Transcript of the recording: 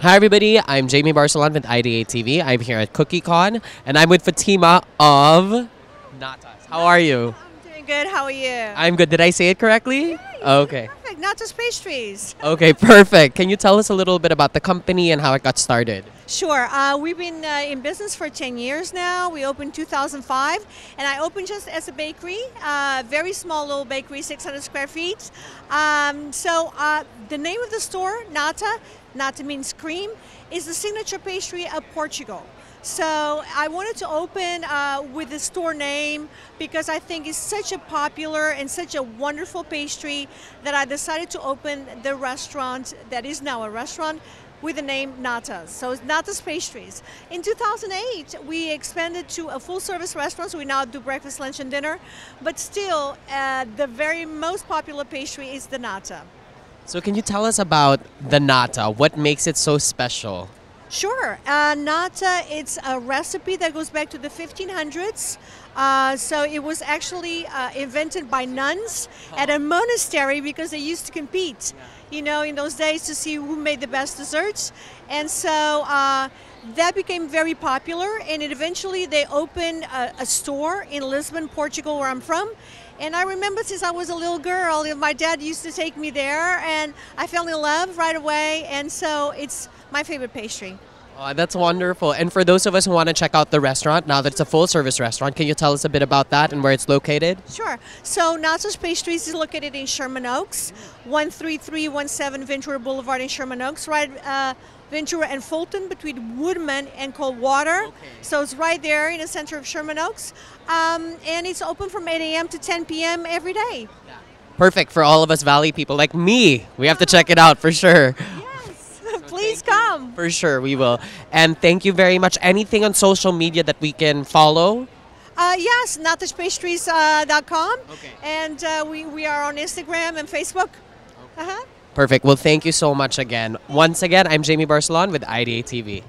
Hi everybody, I'm Jamie Barcelon with IdeateTV. I'm here at CookieCon and I'm with Fatima of Natas. How are you? I'm doing good. How are you? I'm good. Did I say it correctly? Okay. Pastries. Okay, perfect. Can you tell us a little bit about the company and how it got started? Sure. Uh, we've been uh, in business for 10 years now. We opened 2005, and I opened just as a bakery, uh, very small little bakery, 600 square feet. Um, so uh, the name of the store, Nata, Nata means cream, is the signature pastry of Portugal. So I wanted to open uh, with the store name because I think it's such a popular and such a wonderful pastry that I decided to open the restaurant that is now a restaurant with the name Natas. So it's Natas Pastries. In 2008, we expanded to a full service restaurant, so we now do breakfast, lunch, and dinner. But still, uh, the very most popular pastry is the Nata. So can you tell us about the Nata? What makes it so special? Sure. Uh, nata, it's a recipe that goes back to the 1500s. Uh, so it was actually uh, invented by nuns at a monastery because they used to compete, you know, in those days to see who made the best desserts. And so uh, that became very popular, and eventually they opened a, a store in Lisbon, Portugal, where I'm from. And I remember since I was a little girl, my dad used to take me there, and I fell in love right away. And so it's my favorite pastry. Oh, that's wonderful. And for those of us who want to check out the restaurant, now that it's a full service restaurant, can you tell us a bit about that and where it's located? Sure. So Natas Pastries is located in Sherman Oaks, 13317 Ventura Boulevard in Sherman Oaks, right uh, Ventura and Fulton between Woodman and Coldwater. Okay. So it's right there in the center of Sherman Oaks. Um, and it's open from 8 a.m. to 10 p.m. every day. Perfect for all of us Valley people like me. We have to check it out for sure. For sure, we will. And thank you very much. Anything on social media that we can follow? Uh, yes, nataspastries.com. Okay. And uh, we, we are on Instagram and Facebook. Uh-huh. Perfect. Well, thank you so much again. Once again, I'm Jamie Barcelon with IdeateTV.